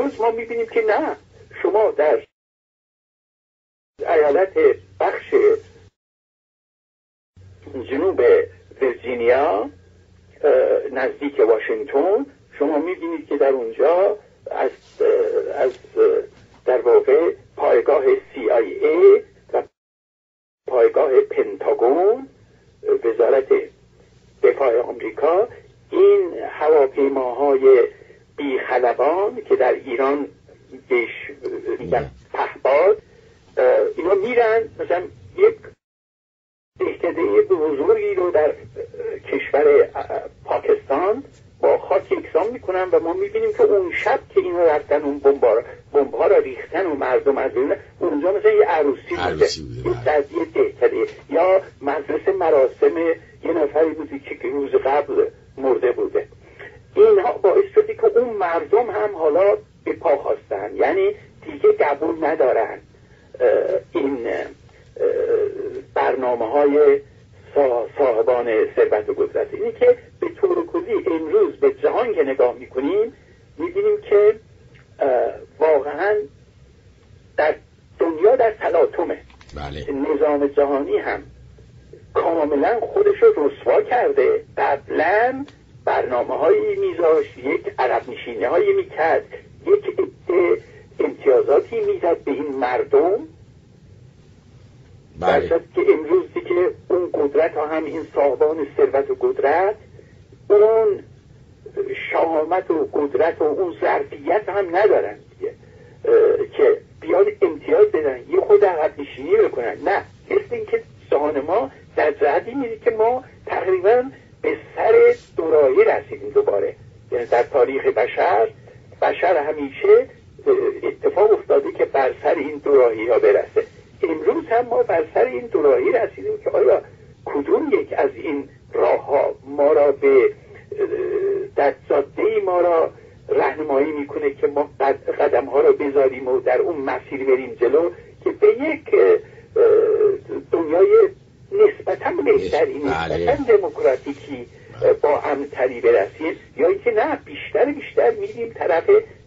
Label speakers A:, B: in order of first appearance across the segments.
A: امروز ما می‌بینیم که نه. شما در ایالت بخش جنوب ویرجینیا نزدیک واشنگتن شما می‌بینید که در اونجا از از در واقع پایگاه CIA و پایگاه پنتاگون وزارت دفاع آمریکا این هواپیماهای بیخلبان که در ایران بهش میگن پهباد اینا میرن مثلا یک دهکده بزرگی رو در کشور پاکستان با خاک یکسان می‌کنن و ما می‌بینیم که اون شب که اینا رفتن اون بمب ها را ریختن و مردم از اونجا مثلا یه عروسی بوده. یه بله. دهکده یا مجلس مراسم یه نفری بودی که روز قبل مرده بوده. اینها باعث شدی که اون مردم هم حالا به پا خواستن. یعنی دیگه قبول ندارن. این برنامه های صاحبان ثروت و قدرت. اینی که به طور کلی امروز به جهان که نگاه می‌کنیم می‌بینیم که واقعا در دنیا در تلاطمه.
B: بله.
A: نظام جهانی هم کاملا خودش رو رسوا کرده. قبلا برنامه هایی میذاشت یک عرب نشینه هایی می‌کرد یک امتیازاتی می‌زد به این مردم.
B: بله.
A: که امروز که اون قدرت ها هم این صاحبان ثروت و قدرت اون شهامت و قدرت و اون ظرفیت هم ندارن دیگه. که بیان امتیاز بدن یه خود عقب نشینی بکنن. نه مثل اینکه جهان ما در جهتی میده که ما تقریبا به سر دورایی رسیدیم دوباره. یعنی در تاریخ بشر بشر همیشه اتفاق افتاده که بر سر این دوراهی ها برسه. امروز هم ما بر سر این دوراهی رسیدیم که آیا کدوم یک از این راه ها ما را به در ای ما را رهنمایی می‌کنه که ما قدم ها را بذاریم و در اون مسیر بریم جلو که به یک دنیای نسبتا بهتری
B: بله.
A: نسبتا دموکراتیکی با امتری برسیم یا اینکه نه بیشتر بیشتر میریم طرف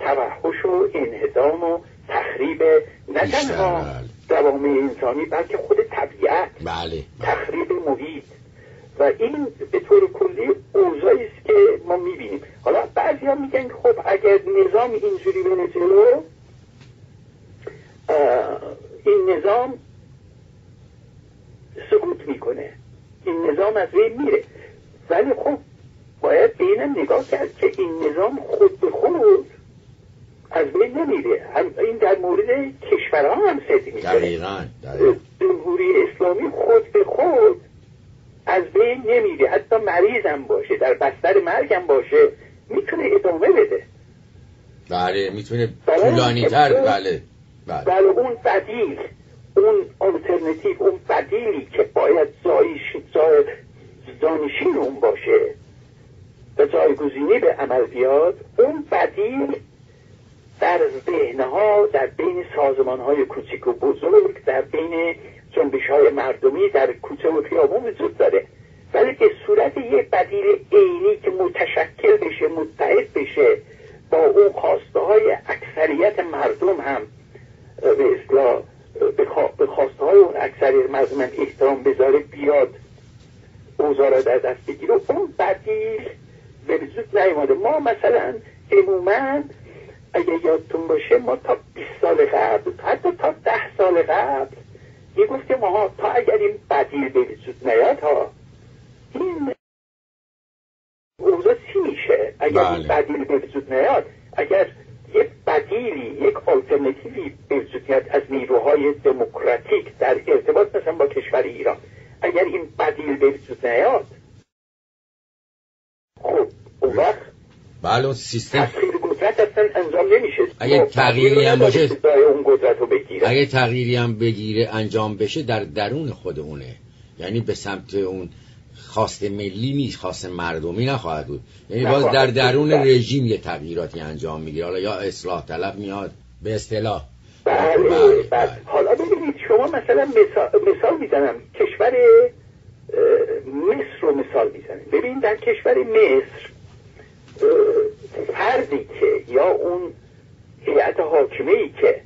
A: توحش و انهدام و تخریب نه تنها جوامع انسانی بلکه خود طبیعت.
B: بله.
A: تخریب محیط. و این به طور کلی اوضاعی است که ما می‌بینیم. حالا بعضی هم میگن خب اگر نظام اینجوری بره جلو این نظام سقوط می‌کنه این نظام از بین میره. ولی خب باید به اینم نگاه کرد که این نظام خود به خود از بین نمیره. این در مورد کشورها هم ست میشه. جمهوری اسلامی خود به خود از بین نمیره. حتی مریض هم باشه در بستر مرگ هم باشه می‌تونه ادامه بده.
B: بله می‌تونه طولانی تر بله.
A: بله. بله. اون بدیل اون آلترنتیو اون بدیلی که باید زایش زانشین اون باشه. و جایگزینی به عمل بیاد اون بدیل در ذهنها در بین سازمان های کوچک و بزرگ در بین جنبش های مردمی در کوچه و خیابون وجود داره. ولی به صورت یه بدیل عینی که متشکل بشه متحد بشه با اون خواسته های اکثریت مردم هم به اصلاح به خواسته های اون اکثریت مردم هم احترام بذاره بیاد اوضاع را در دست بگیره اون بدیل به وجود نیومده ما مثلا عموما اگه یادتون باشه ما تا 20 سال قبل حتی تا ده سال قبل می‌گفتیم ما تا اگر این بدیل به وجود نیاد ها این اوضاع چی اگر این بله. بدیل به وجود نیاد اگر یک بدیلی یک آلترنتیوی به وجود نیاد از نیروهای دموکراتیک در ارتباط مثلا با کشور ایران اگر این بدیل به وجود نیاد خب اون وقت
B: بله سیستم
A: قدرت اصلا انجام نمیشه.
B: اگه تغییری هم باشه
A: اون قدرت رو بگیره.
B: اگه تغییری هم بگیره انجام بشه در درون خود اونه یعنی به سمت اون خواست ملی نیست خواست مردمی نخواهد بود. یعنی باز در درون رژیم یه تغییراتی انجام می‌گیره. حالا یا اصلاح طلب میاد به اصطلاح.
A: بله, بله, بله. حالا ببینید شما مثلا مثال, می‌زنم. کشور مصر رو مثال می‌زنم ببین در کشور مصر فردی که یا اون هیئت حاکمه ای که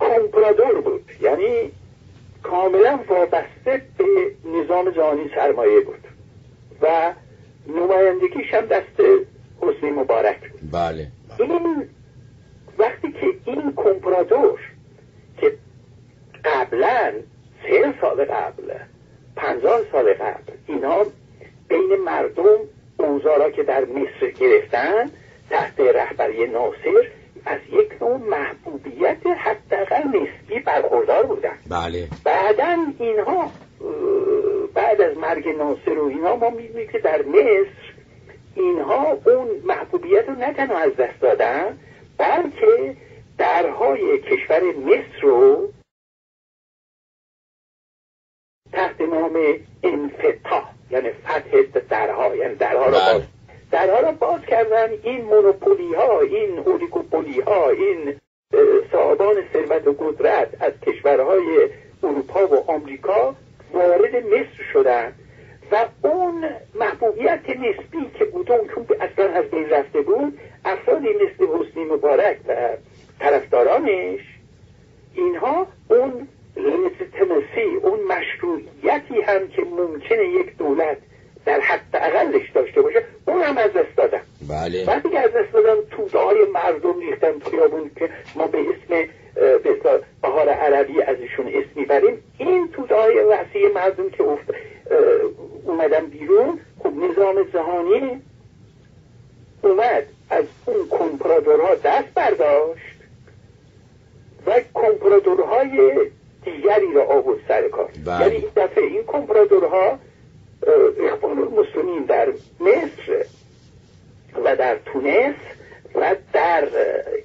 A: کمپرادور بود یعنی کاملا وابسته به نظام جهانی سرمایه بود. و نمایندگیش هم دست حسنی مبارک. بود
B: بله,
A: بله. این وقتی که این کمپرادور که قبلا سه سال قبل پنجاه سال قبل اینا بین مردم اوزارا که در مصر گرفتن تحت رهبری ناصر از یک نوع محبوبیت حداقل نسبی برخوردار بودن.
B: بله.
A: بعدا اینها بعد از مرگ ناصر و اینا ما می‌بینیم که در مصر اینها اون محبوبیت رو نه تنها از دست دادن بلکه درهای کشور مصر رو تحت نام انفتاح یعنی فتح درها یعنی درها رو بله. باز درها رو باز کردن این مونوپولی ها این اولیگوپولی ها این صاحبان ثروت و قدرت از کشورهای اروپا و آمریکا وارد مصر شدن و اون محبوبیت نسبی که بود اون چون اصلا از بین رفته بود افرادی مثل حسنی مبارک و طرفدارانش اینها اون لجیتمسی اون مشروعیتی هم که ممکنه یک دولت در حد اقلش داشته باشه اون هم از دست دادن.
B: بله.
A: وقتی که از دست دادن توده های مردم ریختن خیابون که ما به اسم عربی ازشون اسم می‌بریم این توده های وسیع مردم که افت اومدن بیرون خب نظام جهانی اومد از اون کمپرادورها دست برداشت و کمپرادورهای دیگری را آورد سر کار
B: بله.
A: یعنی این دفعه این کمپرادورها اخوان المسلمین در مصر و در تونس و در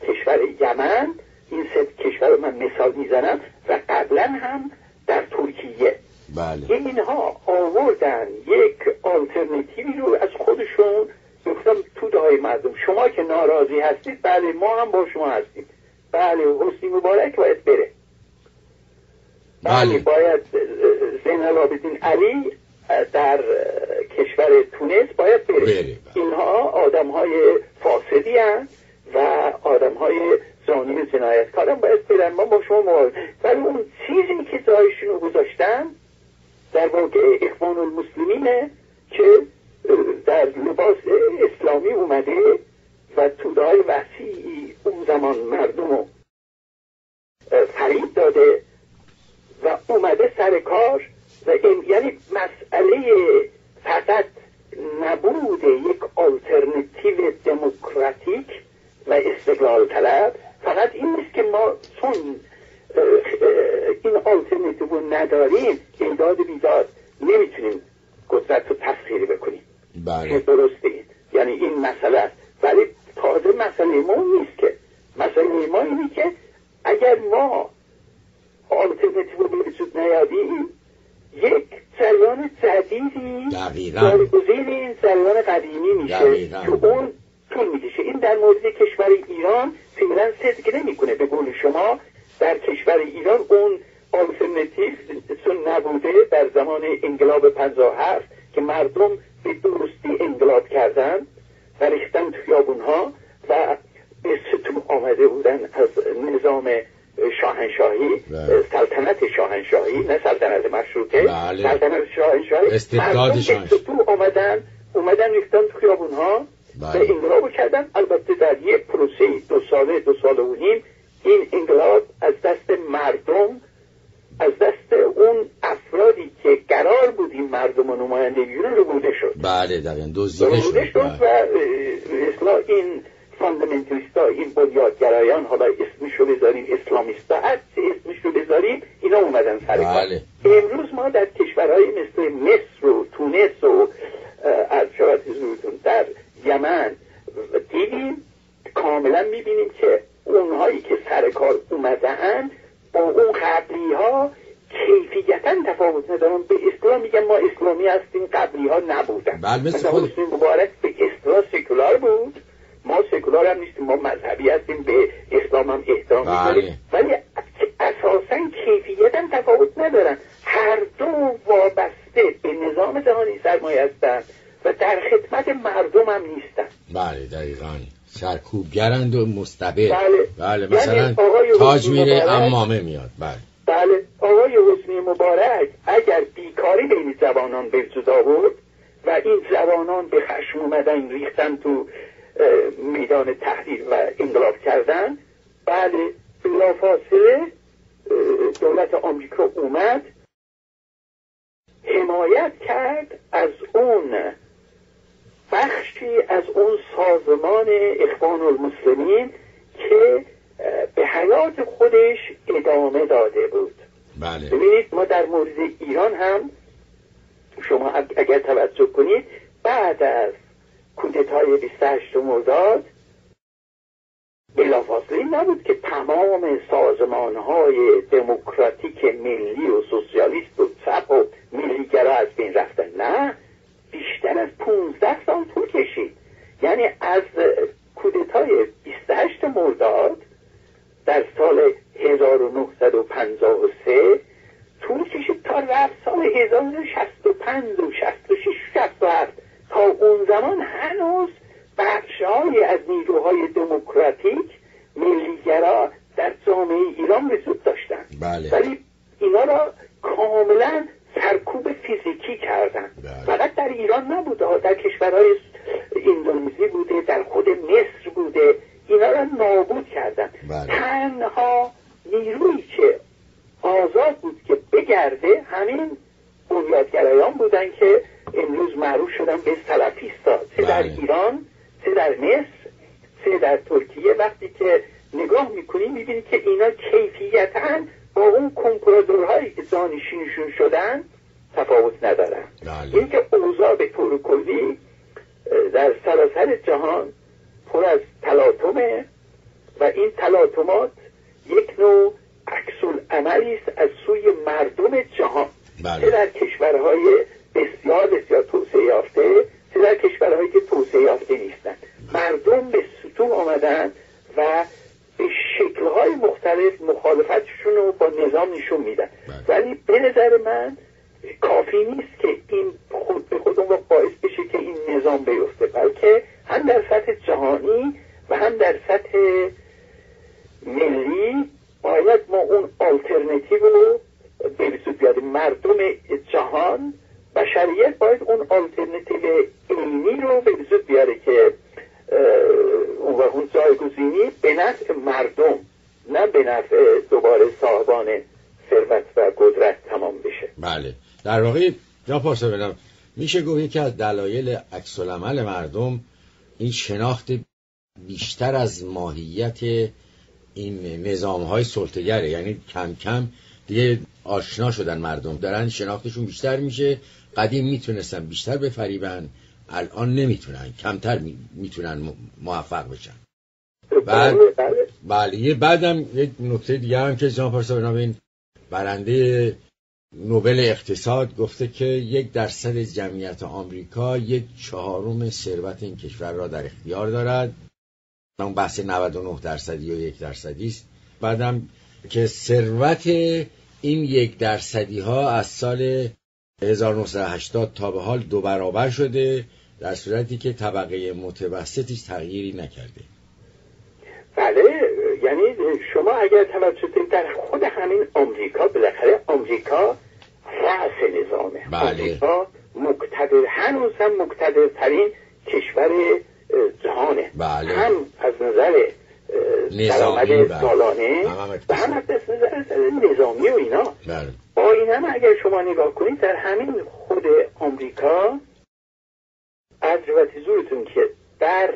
A: کشور یمن این سه کشور من مثال می‌زنم و قبلا هم در ترکیه
B: بله.
A: اینها آوردن یک آلترنتیوی رو از خودشون گفتم تو دهای مردم شما که ناراضی هستید بله ما هم با شما هستیم بله حسنی مبارک باید بره بله, بله. باید زین العابدین علی در کشور تونس باید بره, بله. اینها آدم های فاسدی هست و آدم های زانی جنایتکار هم باید برن. ما با شما ولی اون چیزی که جایشون رو گذاشتن در واقع اخوان المسلمینه که در لباس اسلامی اومده و تودهای وسیعی اون زمان مردم رو فریب داده و اومده سر کار و یعنی مسئله فقط نبود یک آلترنتیو دموکراتیک و استقلال طلب فقط این نیست که ما چون این آلترنتیو رو نداریم امداد بیداد نمی‌تونیم قدرت رو تسخیری بکنیم
B: بله
A: درسته یعنی این مسئله است ولی تازه مسئله ما نیست که مسئله ما اینه که اگر ما آلترنتیو رو به وجود نیادیم یک جریان جدیدی جایگزین این قدیمی میشه. که اون طول می‌کشه. این در مورد کشور ایران فعلا صدق نمی‌کنه. به قول شما در کشور ایران اون آلترنتیو نبوده در زمان انقلاب 57 که مردم به درستی انقلاب کردن و ریختن خیابون ها و به ستون آمده بودن از نظام شاهنشاهی بله. سلطنت شاهنشاهی نه سلطنت مشروطه
B: بله.
A: سلطنت شاهنشاهی.
B: استبداد شاهنشاهی.
A: آمدن اومدن ریختن تو خیابون ها
B: بله.
A: و انقلاب کردن. البته در یک پروسه دو ساله دو سال و نیم این انقلاب از دست مردم از دست اون افرادی که قرار بود این مردم و نماینده رو بوده شد.
B: بله دقیقا دزدیده شد,
A: شد و اصلاح این فاندامنتالیستا این بنیادگرایان حالا اسمشو بذاریم اسلامیستا هر چه اسمشو بذاریم اینا اومدن سر
B: بله.
A: امروز ما در کشورهای مثل مصر و تونس و از شبت در یمن دیدیم کاملا می‌بینیم که اونهایی که سر کار اومدن با اون قبلی ها کیفیتا تفاوت ندارن. به اسلام میگن ما اسلامی هستیم قبلی ها نبودن.
B: بله مثل خود
A: مبارک به اصطلاح سکولار بود. ما سکولار هم نیستیم ما مذهبی هستیم به اسلام هم احترام
B: بله.
A: ولی اساسا کیفیتا تفاوت ندارن. هر دو وابسته به نظام جهانی سرمایه هستن و در خدمت مردم هم نیستن.
B: بله دقیقا. سرکوبگرند و مستبد.
A: بله.
B: بله مثلا یعنی تاج میره امامه میاد. بله.
A: بله. آقای حسنی مبارک اگر بیکاری بین زبانان به وجود آورد و این زبانان به خشم اومدن ریختن تو میدان تحریر و انقلاب کردن. بله بلافاصله دولت آمریکا اومد. حمایت کرد از اون بخشی از اون سازمان اخوان المسلمین که به حیات خودش ادامه داده بود.
B: بله.
A: ببینید ما در مورد ایران هم شما اگر توجه کنید بعد از کودتای 28 مرداد بلافاصله نبود که تمام سازمان های دموکراتیک ملی و سوسیالیست و چپ و ملیگرا از بین رفتن. نه بیشتر از 15 سال طول کشید. یعنی از کودتای 28 مرداد در سال 1953 طول کشید تا رفت سال 1965 و 66 67 تا اون زمان هنوز بخشهایی از نیروهای دموکراتیک ملیگرا در جامعه ایران وجود داشتند
B: بله.
A: ولی اینا را کاملا سرکوب فیزیکی کردن بله. فقط در ایران نبوده در کشورهای اندونزی بوده در خود مصر بوده اینا را نابود کردن
B: بله.
A: تنها نیرویی که آزاد بود که بگرده همین بنیادگرایان بودن که امروز معروف شدن به سلفیستا چه در بله. ایران چه در مصر چه در ترکیه وقتی که نگاه می‌کنیم می‌بینید که اینا کیفیتا با اون کمپرادورهایی که جانشینشون شدن تفاوت ندارن
B: بله.
A: اینکه اوضاع به طور کلی در سراسر جهان پر از تلاطمه و این تلاطمات یک نوع عکس عملی است از سوی مردم جهان
B: بله.
A: چه در کشورهای بسیار بسیار توسعه یافته چه در کشورهایی که توسعه یافته نیستند مردم به ستون آمدن و به شکلهای مختلف مخالفتشون رو با نظام نشون میدن.
B: بله.
A: ولی به نظر من کافی نیست که این خود به خود اون باعث بشه که این نظام بیفته. بلکه هم در سطح جهانی و هم در سطح ملی باید ما اون آلترنتیو رو بیاد مردم جهان بشریت باید اون آلترنتیو علمی رو به وجود بیاره که و اون جایگزینی به نفع مردم نه به نفع دوباره صاحبان ثروت و قدرت تمام بشه
B: بله. در واقع یا پاسه بدم. میشه گفت یکی از دلایل عکس مردم این شناخت بیشتر از ماهیت این نظام های سلطگره یعنی کم کم دیگه آشنا شدن مردم. دارن شناختشون بیشتر میشه. قدیم می‌تونستن بیشتر بفریبن. الان نمی‌تونن. کمتر می‌تونن موفق بشن. بعد بله بعدم یک نکته دیگه هم که جان پارسا این برنده نوبل اقتصاد گفته که یک درصد جمعیت آمریکا یک چهارم ثروت این کشور را در اختیار دارد. اون بحث 99 درصدی و یک درصدی است. بعدم که ثروت این یک درصدی ها از سال 1980 تا به حال دو برابر شده در صورتی که طبقه متوسطش تغییری نکرده.
A: بله یعنی شما اگر توجه در خود همین آمریکا بالاخره آمریکا رأس نظامه
B: بله.
A: آمریکا مقتدر هنوز هم مقتدرترین کشور جهانه
B: بله.
A: هم از نظر درآمد
B: بله.
A: سالانه و هم از نظر نظامی و اینا
B: بله.
A: با این هم اگر شما نگاه کنید در همین خود آمریکا از روایت زورتون که در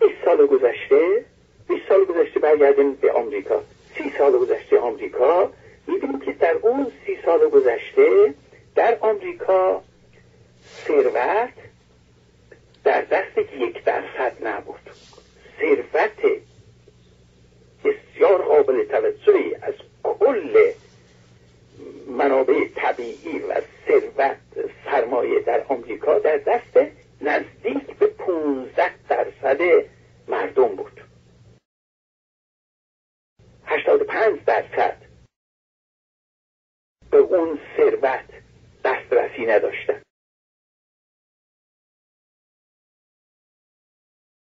A: 20 سال گذشته 20 سال گذشته برگردیم به آمریکا. 30 سال گذشته آمریکا. می‌بینیم که در اون سی سال گذشته در آمریکا ثروت در دست یک درصد نبود. ثروت بسیار قابل توجهی از کل منابع طبیعی و ثروت سرمایه در آمریکا در دست